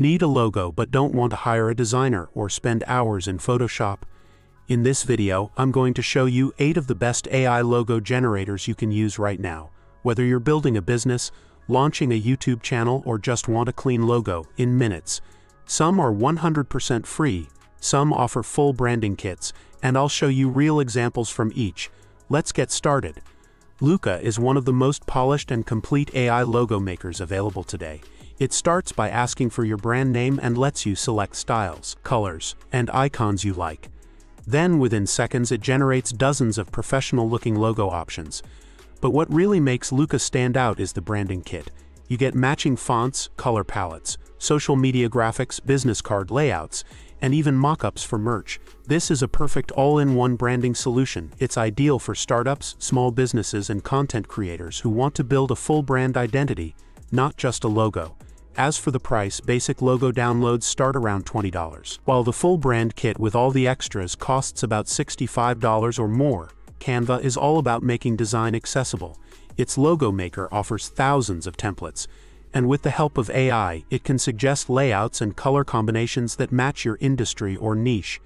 Need a logo but don't want to hire a designer or spend hours in Photoshop? In this video, I'm going to show you 8 of the best AI logo generators you can use right now. Whether you're building a business, launching a YouTube channel, or just want a clean logo in minutes. Some are 100% free, some offer full branding kits, and I'll show you real examples from each. Let's get started. Looka is one of the most polished and complete AI logo makers available today. It starts by asking for your brand name and lets you select styles, colors, and icons you like. Then within seconds it generates dozens of professional-looking logo options. But what really makes Looka stand out is the branding kit. You get matching fonts, color palettes, social media graphics, business card layouts, and even mock-ups for merch. This is a perfect all-in-one branding solution. It's ideal for startups, small businesses, and content creators who want to build a full brand identity, not just a logo. As for the price, basic logo downloads start around $20, while the full brand kit with all the extras costs about $65 or more. Canva is all about making design accessible. Its logo maker offers thousands of templates, and with the help of AI, it can suggest layouts and color combinations that match your industry or niche.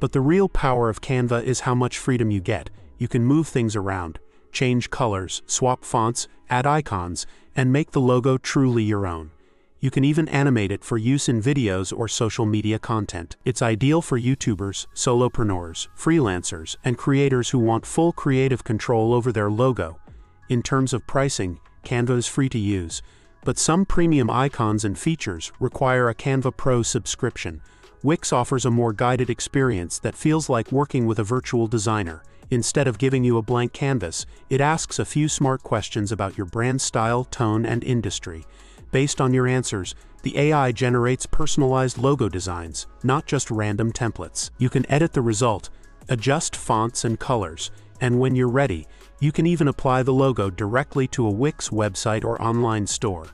But the real power of Canva is how much freedom you get. You can move things around, change colors, swap fonts, add icons, and make the logo truly your own. You can even animate it for use in videos or social media content. It's ideal for YouTubers, solopreneurs, freelancers, and creators who want full creative control over their logo. In terms of pricing, Canva is free to use, but some premium icons and features require a Canva Pro subscription. Wix offers a more guided experience that feels like working with a virtual designer. Instead of giving you a blank canvas, it asks a few smart questions about your brand style, tone, and industry. Based on your answers, the AI generates personalized logo designs, not just random templates. You can edit the result, adjust fonts and colors, and when you're ready, you can even apply the logo directly to a Wix website or online store.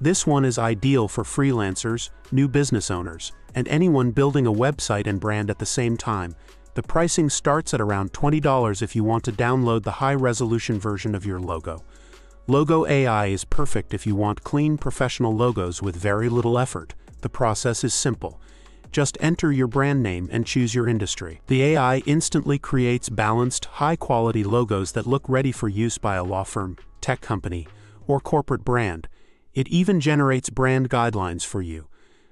This one is ideal for freelancers, new business owners, and anyone building a website and brand at the same time. The pricing starts at around $20 if you want to download the high-resolution version of your logo. Logo AI is perfect if you want clean professional logos with very little effort. The process is simple. Just enter your brand name and choose your industry. The AI instantly creates balanced, high-quality logos that look ready for use by a law firm, tech company, or corporate brand. It even generates brand guidelines for you,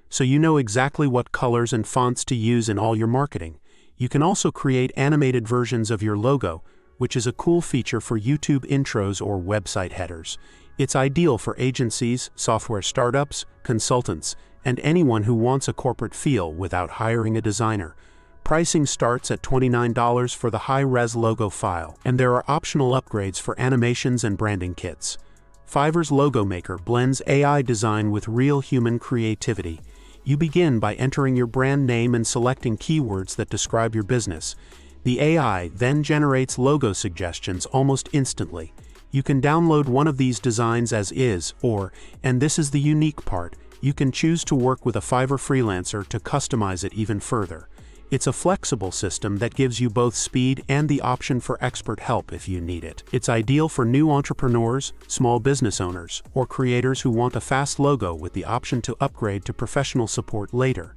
so you know exactly what colors and fonts to use in all your marketing. You can also create animated versions of your logo, which is a cool feature for YouTube intros or website headers. It's ideal for agencies, software startups, consultants, and anyone who wants a corporate feel without hiring a designer. Pricing starts at $29 for the high-res logo file, and there are optional upgrades for animations and branding kits. Fiverr's Logo Maker blends AI design with real human creativity. You begin by entering your brand name and selecting keywords that describe your business. The AI then generates logo suggestions almost instantly. You can download one of these designs as is, or, and this is the unique part, you can choose to work with a Fiverr freelancer to customize it even further. It's a flexible system that gives you both speed and the option for expert help if you need it. It's ideal for new entrepreneurs, small business owners, or creators who want a fast logo with the option to upgrade to professional support later.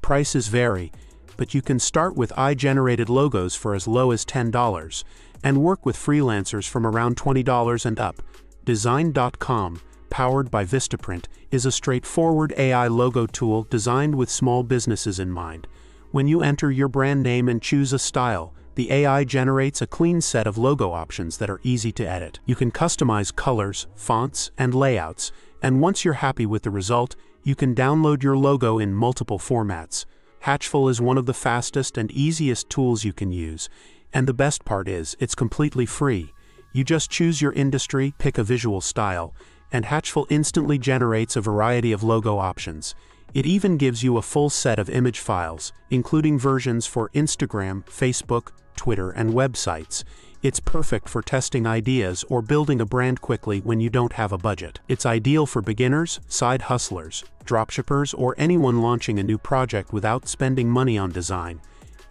Prices vary, but you can start with AI-generated logos for as low as $10 and work with freelancers from around $20 and up. Design.com, powered by Vistaprint, is a straightforward AI logo tool designed with small businesses in mind. When you enter your brand name and choose a style, the AI generates a clean set of logo options that are easy to edit. You can customize colors, fonts, and layouts, and once you're happy with the result, you can download your logo in multiple formats. Hatchful is one of the fastest and easiest tools you can use, and the best part is, it's completely free. You just choose your industry, pick a visual style, and Hatchful instantly generates a variety of logo options. It even gives you a full set of image files, including versions for Instagram, Facebook, Twitter, and websites. It's perfect for testing ideas or building a brand quickly when you don't have a budget. It's ideal for beginners, side hustlers, dropshippers, or anyone launching a new project without spending money on design.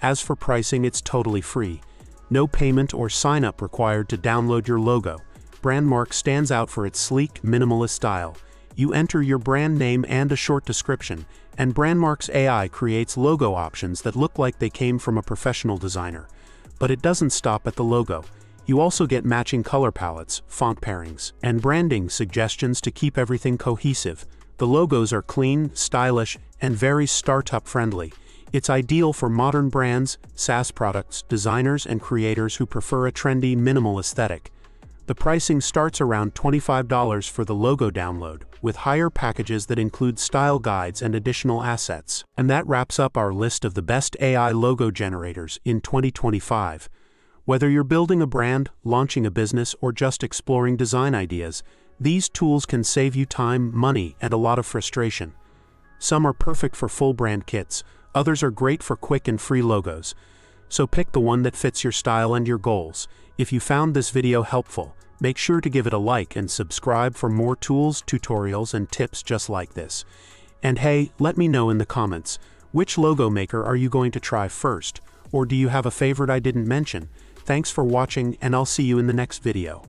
As for pricing, it's totally free. No payment or sign-up required to download your logo. Brandmark stands out for its sleek, minimalist style, You enter your brand name and a short description, and Brandmarks AI creates logo options that look like they came from a professional designer. But it doesn't stop at the logo. You also get matching color palettes, font pairings, and branding suggestions to keep everything cohesive. The logos are clean, stylish, and very startup friendly. It's ideal for modern brands, SaaS products, designers, and creators who prefer a trendy, minimal aesthetic. The pricing starts around $25 for the logo download, with higher packages that include style guides and additional assets. And that wraps up our list of the best AI logo generators in 2025. Whether you're building a brand, launching a business, or just exploring design ideas, these tools can save you time, money, and a lot of frustration. Some are perfect for full brand kits, others are great for quick and free logos. So pick the one that fits your style and your goals. If you found this video helpful, make sure to give it a like and subscribe for more tools, tutorials, and tips just like this. And hey, let me know in the comments, which logo maker are you going to try first? Or do you have a favorite I didn't mention? Thanks for watching and I'll see you in the next video.